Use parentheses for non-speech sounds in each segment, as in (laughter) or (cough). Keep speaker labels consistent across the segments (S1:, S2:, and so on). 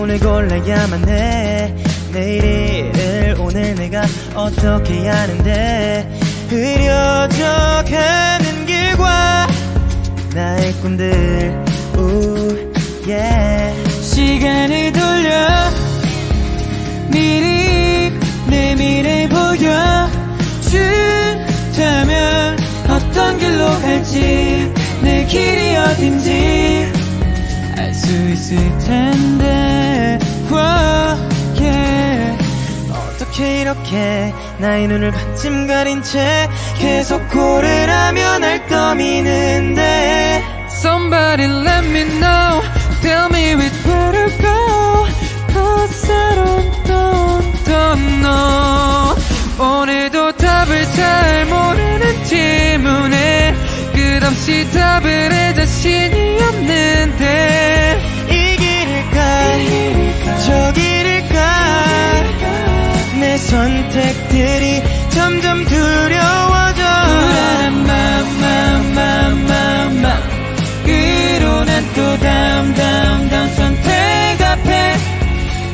S1: 오늘 골라야만 해. 내일을 오늘 내가 어떻게 하는데. 흐려져 가는 길과 나의 꿈들. 우 yeah.
S2: 시간을 돌려. 미리 내 미래 보여준다면 어떤 길로 갈지. 내 길이 어딘지 알 수 있을 텐데 Whoa, yeah.
S1: 어떻게 이렇게 나의 눈을 반쯤 가린 채 계속 고르라며 날 떠미는데
S2: Somebody let me know Tell me which way to go Cause I don't, don't, don't know 오늘도 답을 잘 모르는 질문에 끝없이 답을 해 자신이 없는데
S1: 선택들이 점점 두려워져.
S2: 마마마마마. 그로 난또 다음 다음 다음 선택 앞에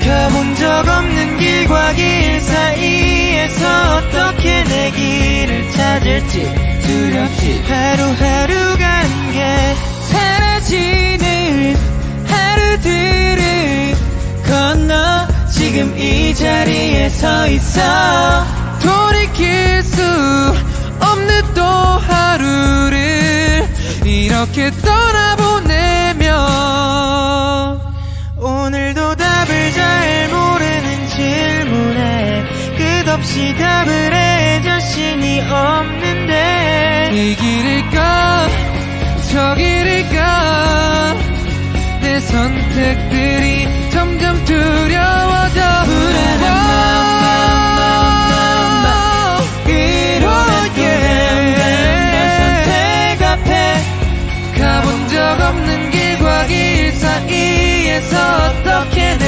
S1: 가본 적 없는 길과 길 사이에서 어떻게 내 길을 찾을지
S2: 두렵지.
S1: 하루하루 가는 게
S2: 사라지는 하루들을 건너 지금 이 자리에 서 있어. 돌이킬 수 없는 또 하루를 이렇게 떠나보내면
S1: 오늘도 답을 잘 모르는 질문에 끝없이 답을 해 자신이 없는데
S2: 이 길일까? 저 길일까? 내 선택들이 점점 두려워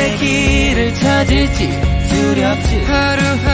S2: 내 길을 찾을지 두렵지. 하루하루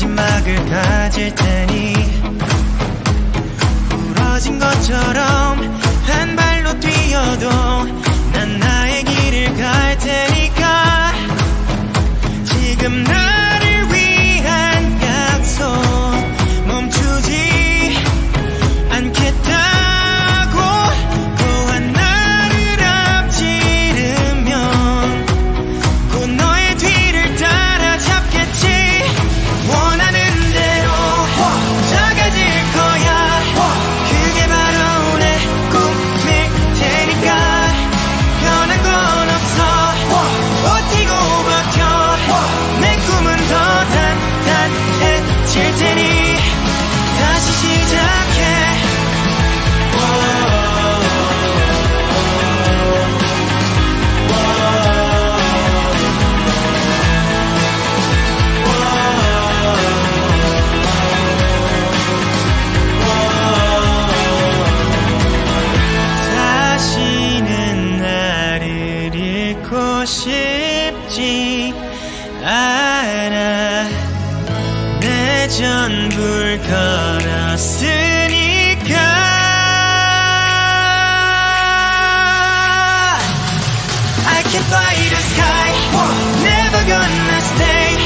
S1: 마지막을 가질 테니 부러진 것처럼 한 발로 뛰어도 난 나의 길을 갈 테니까 지금 나 불 걸었으니까 I can fly the sky Never gonna stay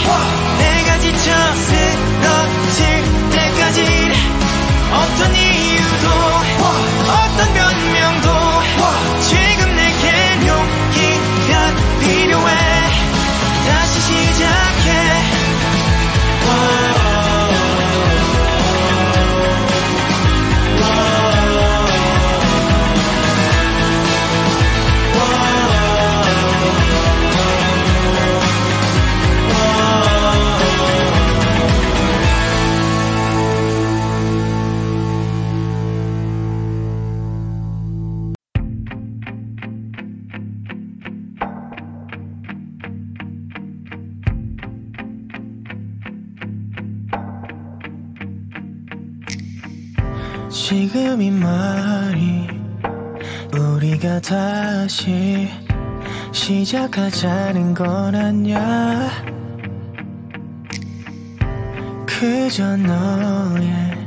S1: 내가 지쳐 쓰러질 다시 시작하자는 건 아니야. 그저 너의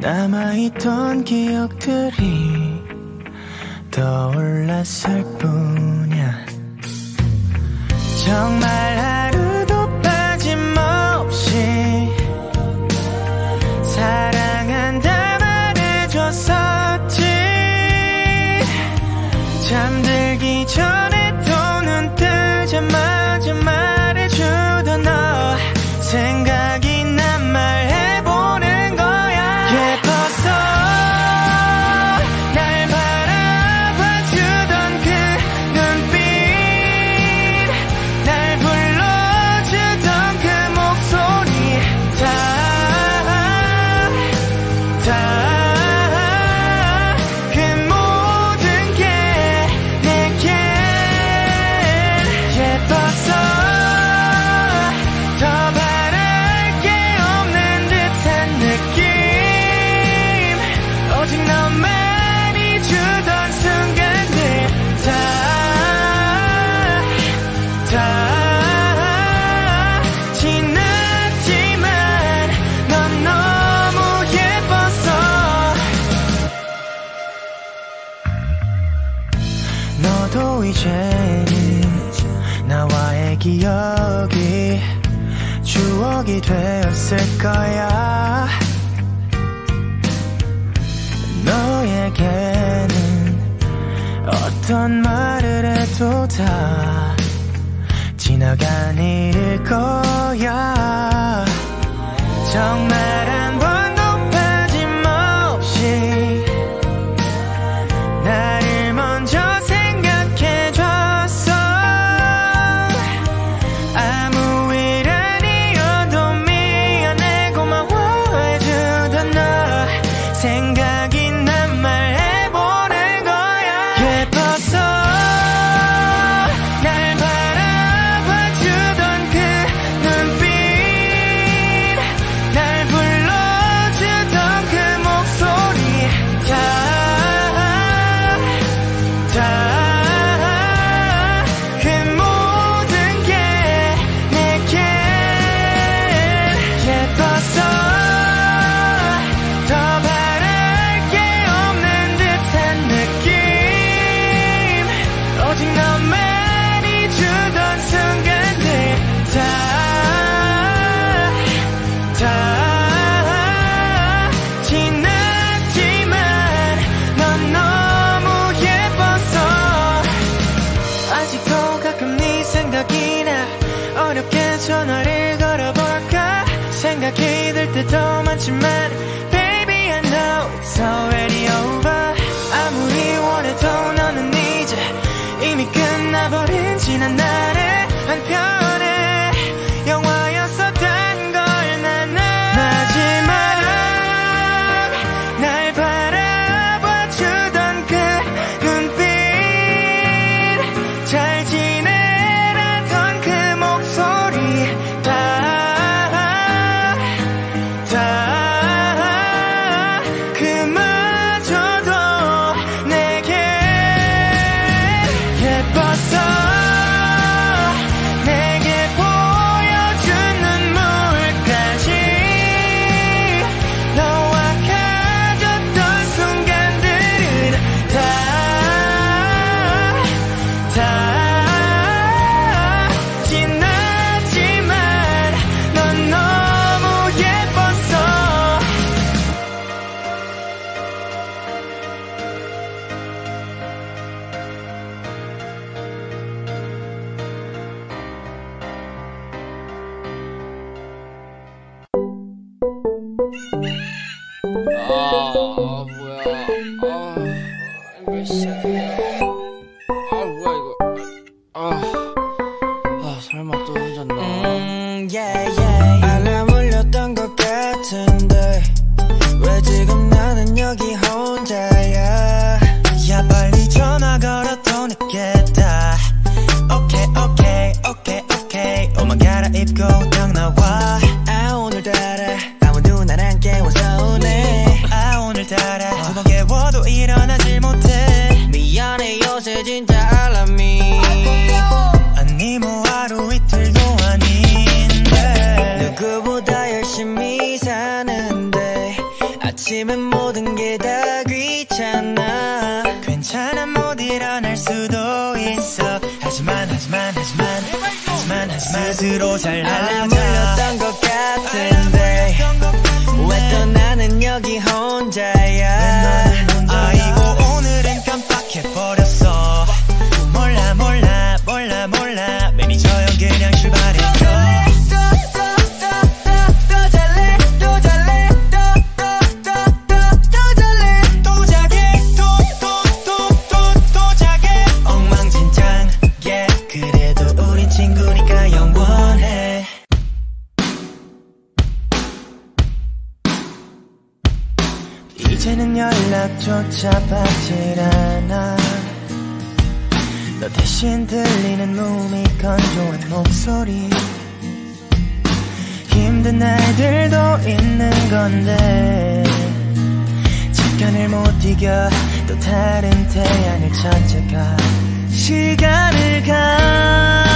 S1: 남아있던 기억들이 떠올랐을 뿐이야 정말 이제는 나와의 기억이 추억이 되었을 거야. 너에게는 어떤 말을 해도 다 지나간 일일 거야. 정말 아 더 많지만 Baby I know it's already over. 아무리 원해도 너는 이제 이미 끝나버린 지난 날의 한편 하지만 하지만 하지만 하지만 스스로 잘 날아가 물렸던 것 같은데 왜 또 나는 여기 혼자야? 아이고 오늘은 깜빡해버려 건데 직견을 못 이겨 또 다른 태양을 찾아가 시간을 가.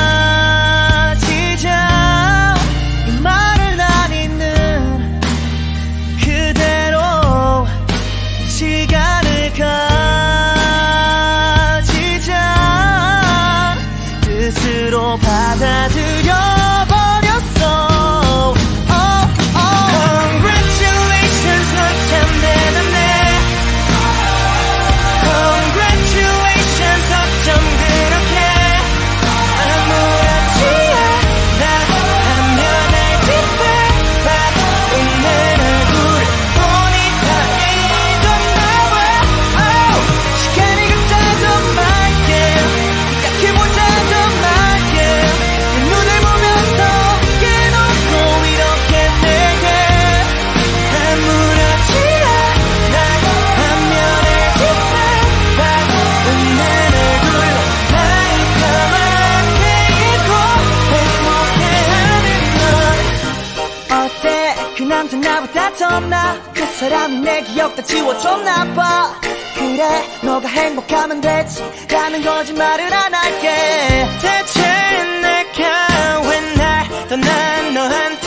S1: 사람이 내 기억 다 지워줬나 봐. 그래 너가 행복하면 되지. 라는 거짓말을 안 할게. 대체 내가 왜 날 떠난 너한테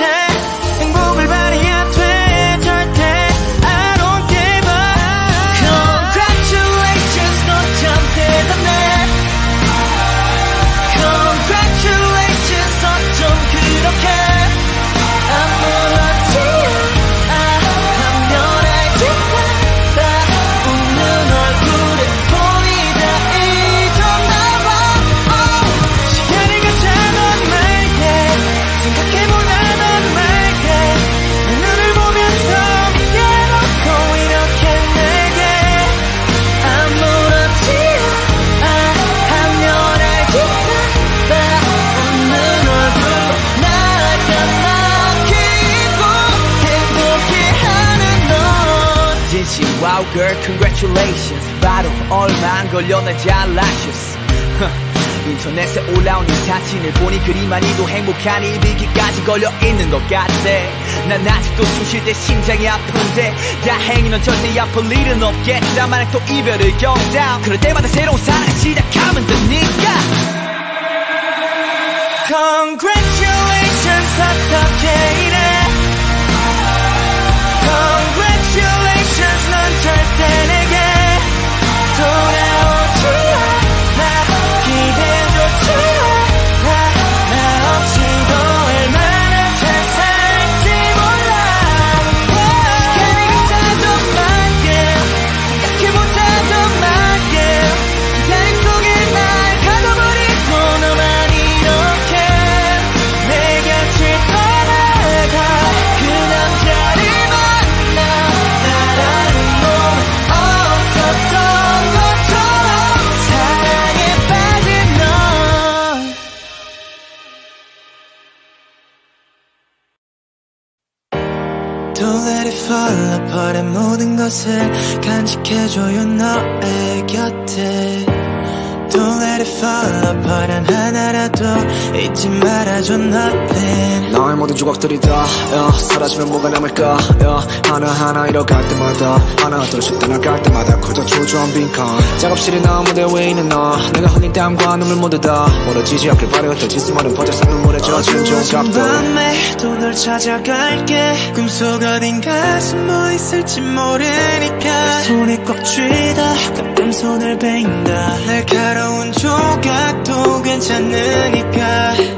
S1: 훈련을
S3: 잘 하셨어. (laughs) 인터넷에 올라온 이 사진을 보니 그리 많이도 행복한 일이기까지 걸려있는 것 같아. 난 아직도 숨쉴 때 심장이 아픈데 다행히 넌 절대 아플 일은 없겠다 만약 또 이별을 겪다. 그럴 때마다 새로운 사랑을 시작하면 되니까.
S1: Congratulations 어떻게 이래? Congratulations 넌 절대 내게 돌아 것을 간직해줘요 너의 곁에 Don't let it fall apart 한 하나라도 잊지 말아줘 nothing.
S3: 나의 모든 조각들이 다 yeah, 사라지면 뭐가 남을까 yeah, 하나하나 잃어갈 때마다 하나 둘씩 떠나갈 때마다 커져 초조한 빈칸. 작업실이 나 무대 위에 있는 너 내가 흘린 땀과 눈물 모두 다 멀어지지 않길 바래. 흩어진 수많은 버젓한 눈물에 젖은 조각들.
S1: 밤에 또 널 찾아갈게. 꿈속 어딘가 숨어 있을지 모르니까. 손에 꽉 쥐다. 가끔 손을 뱅다. 날카로운 조각도 괜찮으니까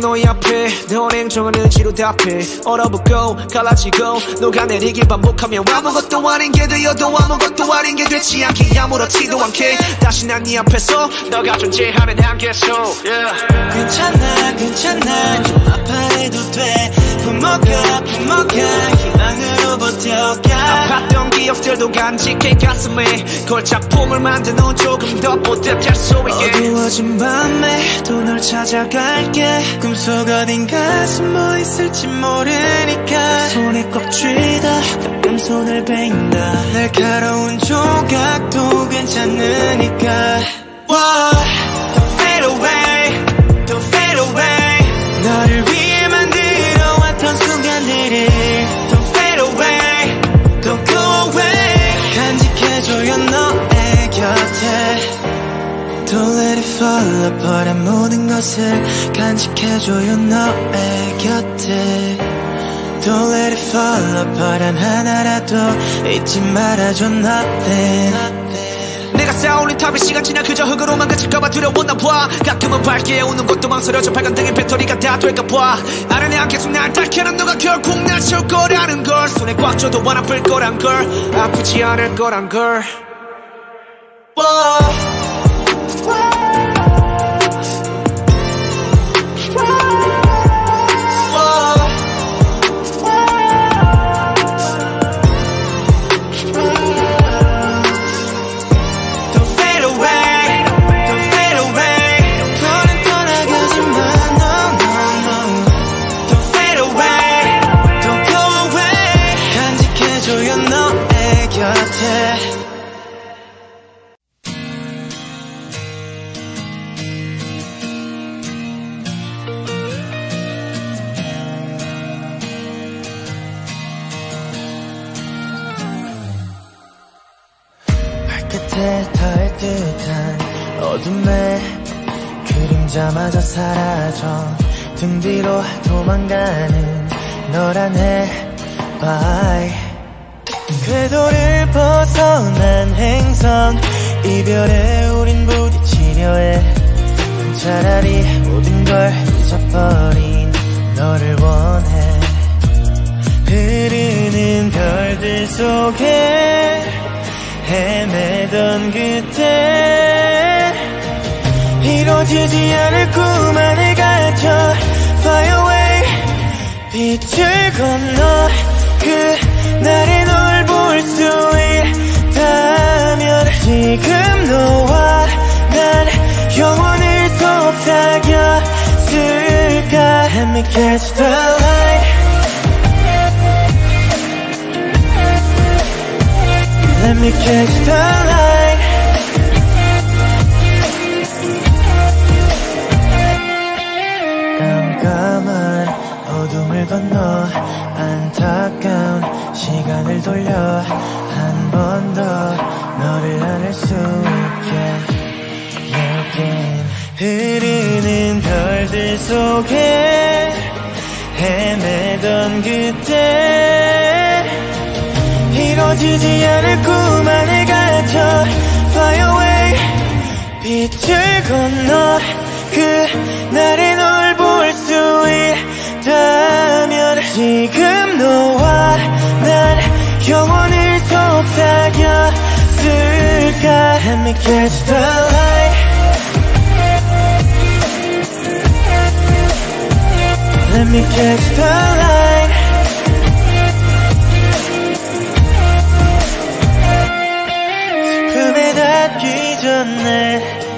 S1: 너의
S3: 앞에 너 냉정한 의지로 답해 얼어붙고 갈라지고 녹아내리길 반복하며 아무것도 아닌 게 되어도 아무것도 아닌 게 되지 않게 아무렇지도 않게 다시 난 네 앞에서 너가 존재하는 한계 속 yeah.
S1: 괜찮아 괜찮아. 좀 아파해도 돼. 품어가 품어가 희망으로 버텨가.
S3: 아팠던 기억들도 간직해 가슴에 걸 작품을 만드는 조금 더 보답할 수 있게.
S1: 어두워진 밤에 또 널 찾아갈게 꿈속 어딘가 숨어 있을지 모르니까 손에 꽉 쥐다 가끔 손을 뱅다. 날카로운 조각도 괜찮으니까. Whoa, Don't fade away apart 모든 것을 간직해줘요 너의 곁에. Don't let it fall apart 한 하나라도 잊지 말아줘 nothing.
S3: 내가 쌓아올린 탑의 시간 지나 그저 흙으로만 그칠까봐 두려웠나 봐 가끔은 밝게 웃는 것도 망설여져 밝은 등의 배터리가 다 될까 봐 아련해 계속 날 닦여는 너가 결국 날 채울 거라는 걸. 손에 꽉 쥐어도 안 아플 거란 걸. 아프지 않을 거란 걸.
S1: Whoa. 이별에 우린 부딪히려 해. 차라리 모든 걸 잊어버린 너를 원해. 흐르는 별들 속에 헤매던 그때 이루어지지 않을 꿈 안에 갇혀 Fly away. 빛을 건너 그날의 널볼 수 있다면 지금 너와 난 영원을 속삭였을까 Let me catch the light Let me catch the light 깜깜한 어둠을 건너 안타까운 시간을 돌려 한 번 더 너를 안을 수 흐르는 별들 속에 헤매던 그때 이루어지지 않을 꿈 안에 갇혀 Fly away. 빛을 건너 그날의 널볼 수 있다면 지금 너와 난 영원 catch the light Let me catch the light
S4: 금에 닿기 전에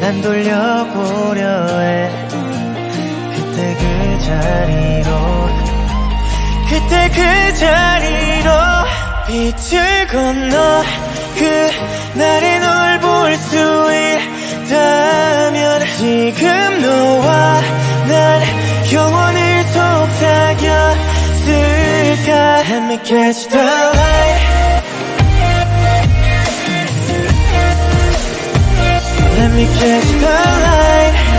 S4: 난 돌려보려 해 그때 그 자리로 그때 그 자리로 빛을 건너 그 날이 널 볼 수 있다면 지금 너와 난 영원을 속삭였을까 Let me catch the light Let me catch the light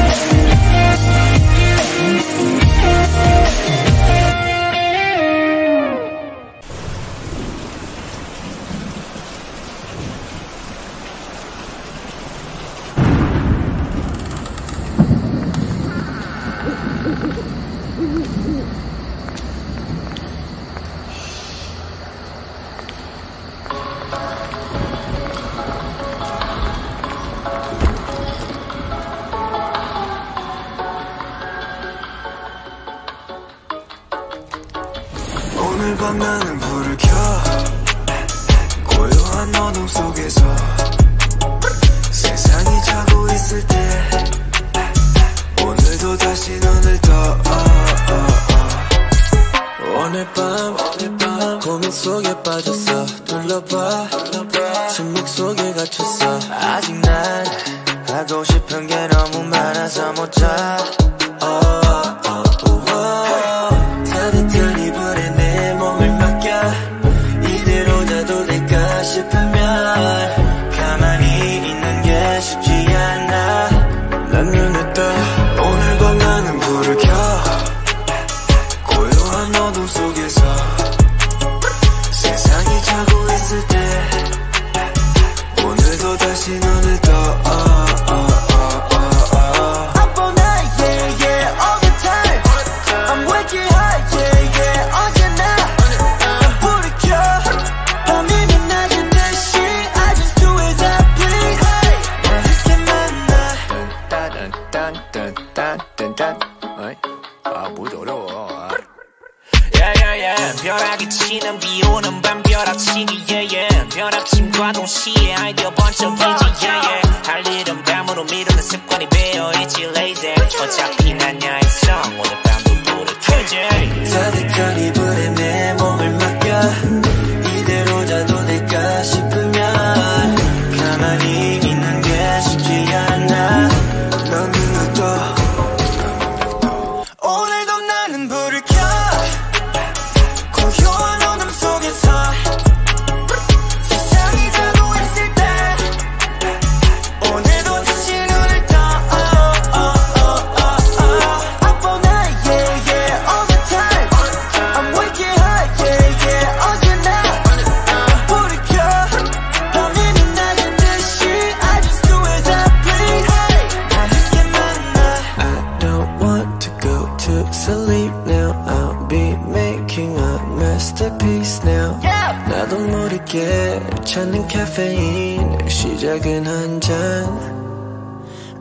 S1: masterpiece now yeah. 나도 모르게 찾는 카페인 시작은 한잔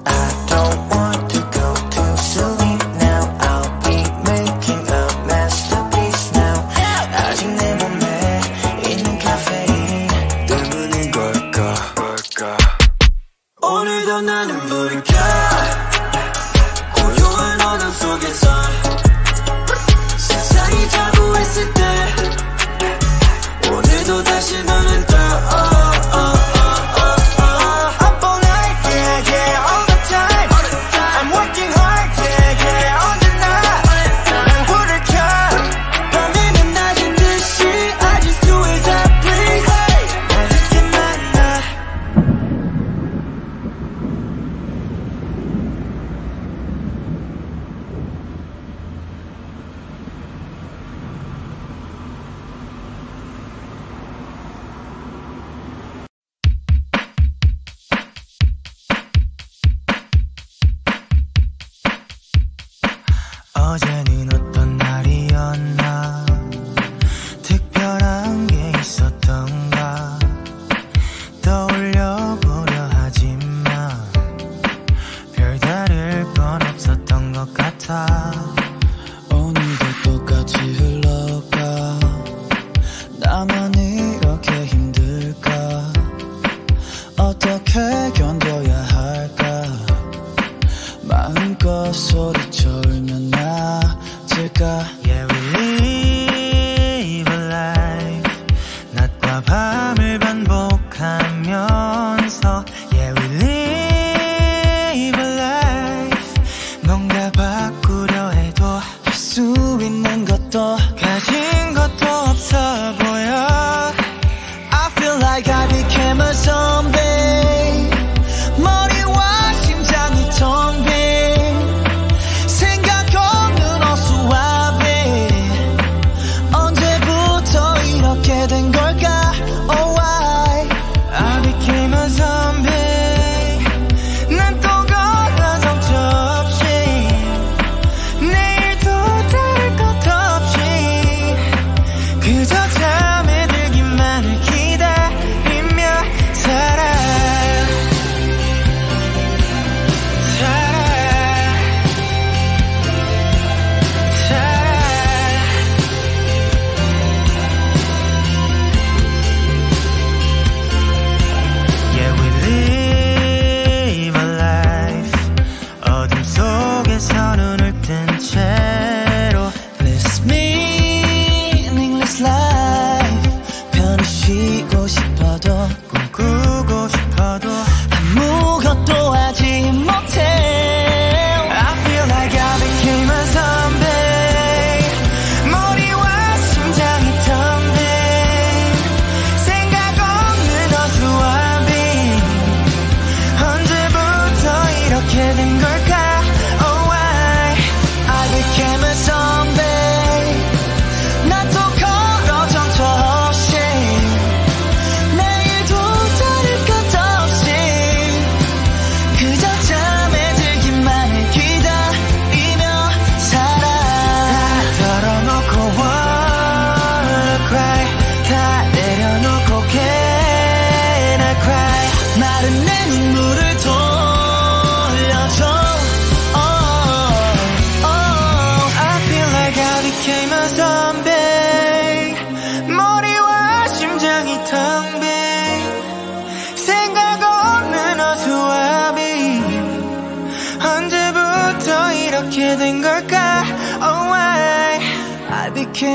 S1: I don't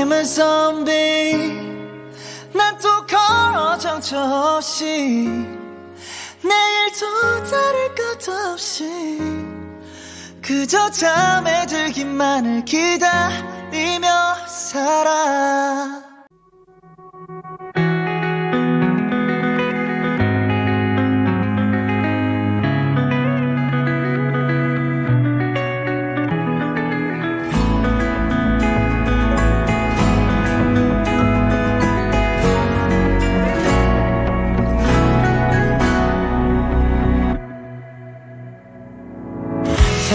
S1: I
S5: became a zombie
S1: 난또 걸어 정처 없이 내일도 다를 것 없이 그저 잠에 들기만을 기다리며 살아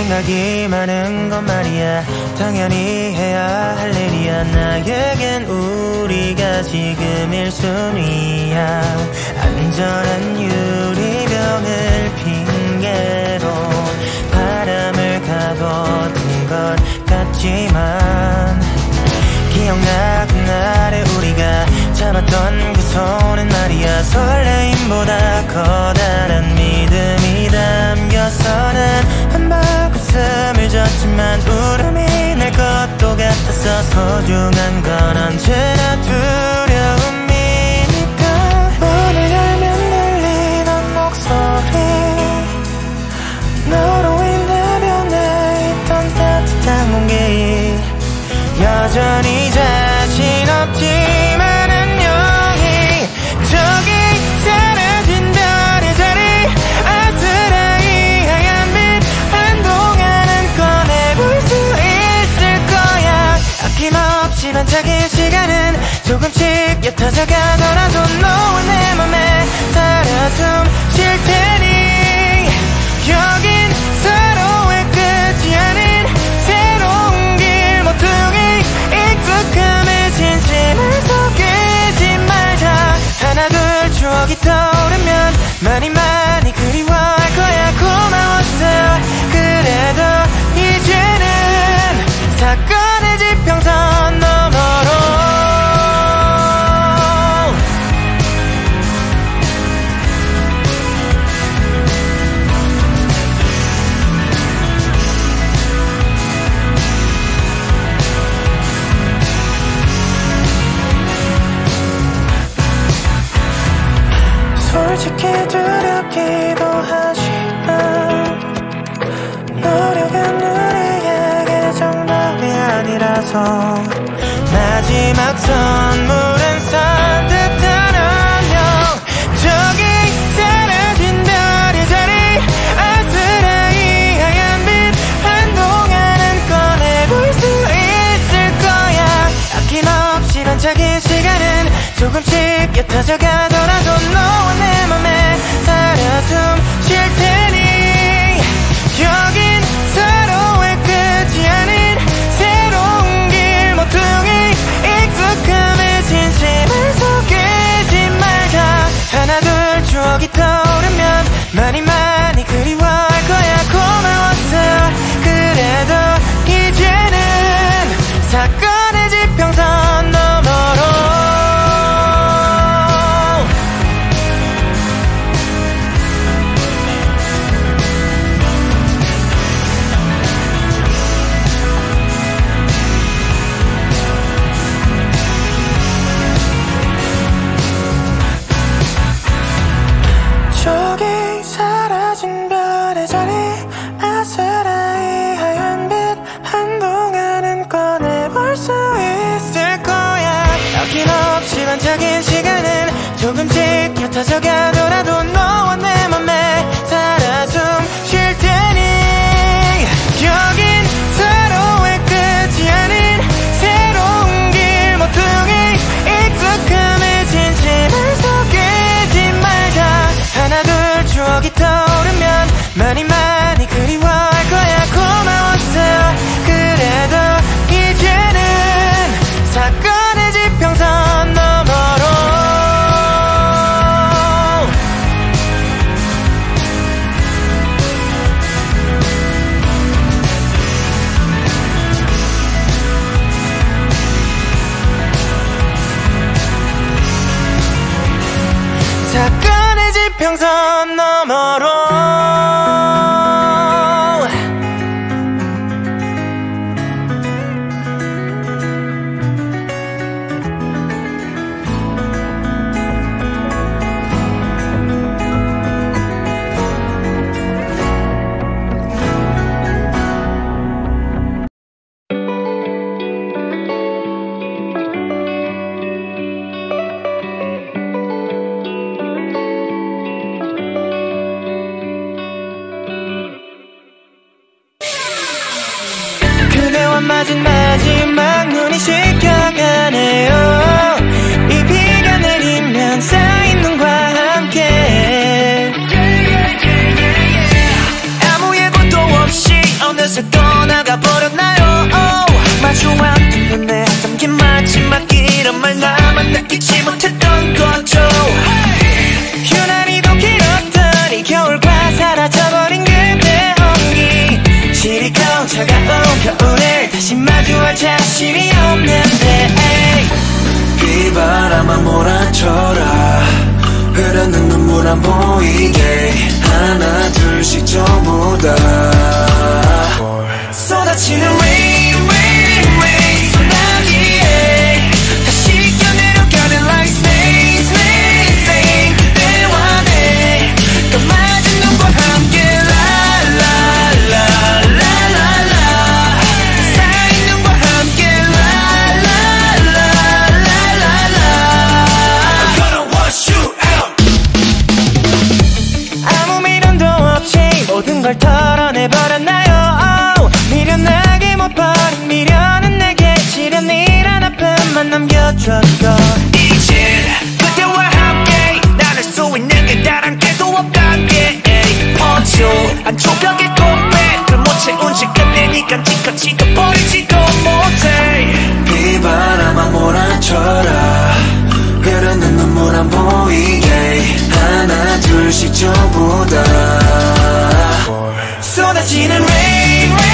S1: 생각이 많은 건 말이야. 당연히 해야 할 일이야. 나에겐 우리가 지금 1순위야. 안전한 유리병을 핑계로 바람을 가둬둔 것 같지만 기억나 그날의 우리가 잡았던 그 손은 말이야. 설레임보다 커 졌지만 울음이 날 것도 같았어 소중한 건 언제나 두려움이니까. 문을 열면 들리는 목소리. 너로 인해 변해 있던 따뜻한 공기. 여전히 옅어져 가더라도 너와 내 맘에 살아 숨쉴 테니. 여긴 서로의 끝이 아닌 새로운 길. 모퉁이 익숙함에 진심을 속이지 말자. 하나 둘 추억이 떠오르면 많이 많이
S6: 관심이
S1: 없는데 에이.
S4: 비바람 아 몰아쳐라. 흐르는 눈물 안 보이게. 하나 둘씩 전부 다.
S1: 쏟아지는
S6: 멈췄어
S1: 이제 그대와 함께 나를 수 있는 게 다른 게도 없단 게 퍼져 안 조각의 공백을 못 채운 지금 내 니가 찌꺼지도 버리지도 못해.
S4: 이 바람아 몰아쳐라. 흐르는 눈물 안 보이게. 하나 둘씩 줘보다.
S1: 쏟아지는 rain.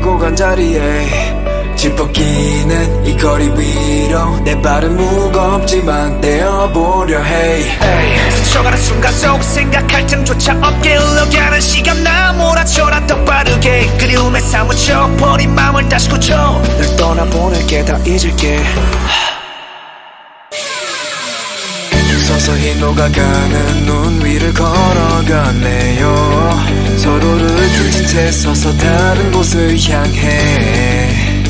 S4: 남기고 간 자리에 짚벗기는 이 거리 위로 내 발은 무겁지만 떼어보려 해
S7: 스쳐가는 순간 속 생각할 틈조차 없게 흘러가는 시간 나 몰아쳐라 더 빠르게 그리움에 사무쳐 버린 마음을 다시 고쳐
S4: 널 떠나보낼게 다 잊을게. 서서히 녹아가는 눈 위를 걸어가네요 서로를 등진 채 서서 다른 곳을 향해.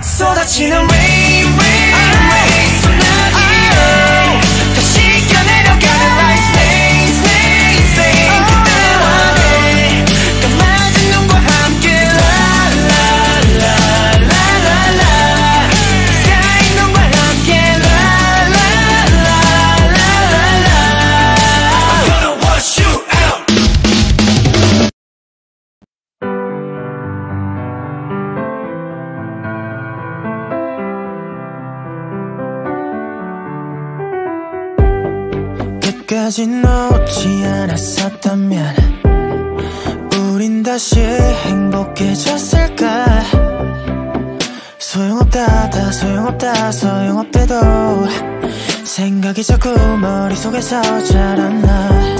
S7: 쏟아지는 rain rain
S1: 끝까지 놓지 않았었다면 우린 다시 행복해졌을까? 소용없다 다 소용없다 소용없대도 생각이 자꾸 머릿속에서 자라나.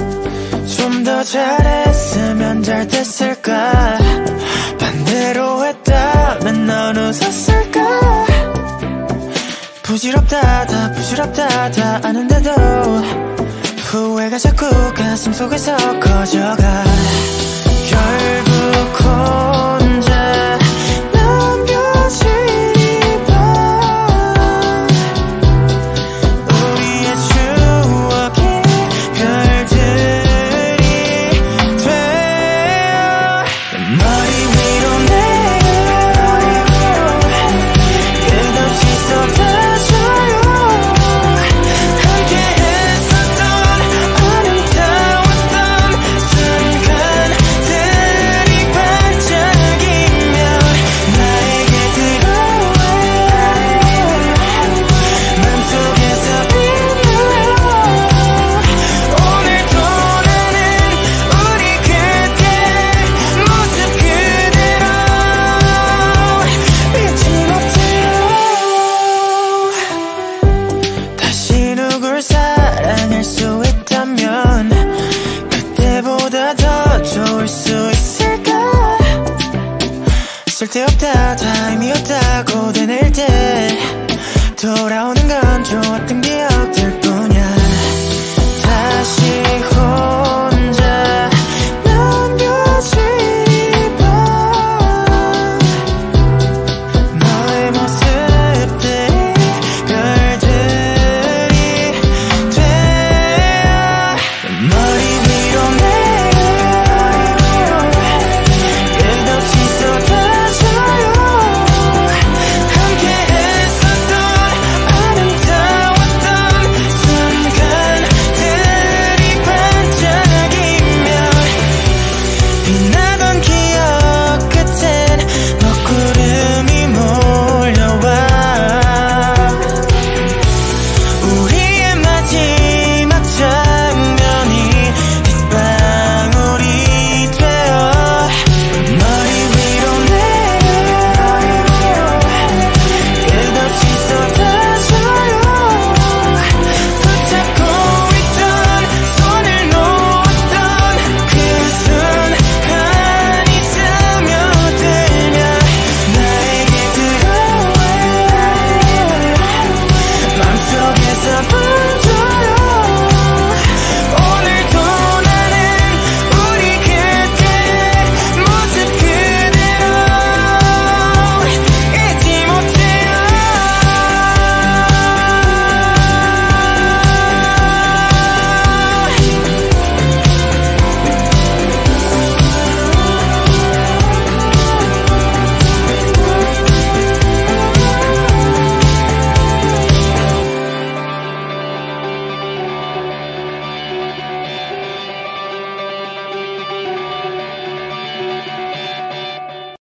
S1: 좀 더 잘했으면 잘 됐을까? 반대로 했다면 넌 웃었을까? 부질없다 다 부질없다 다 아는데도 후회가 자꾸 가슴 속에서 커져가. 결국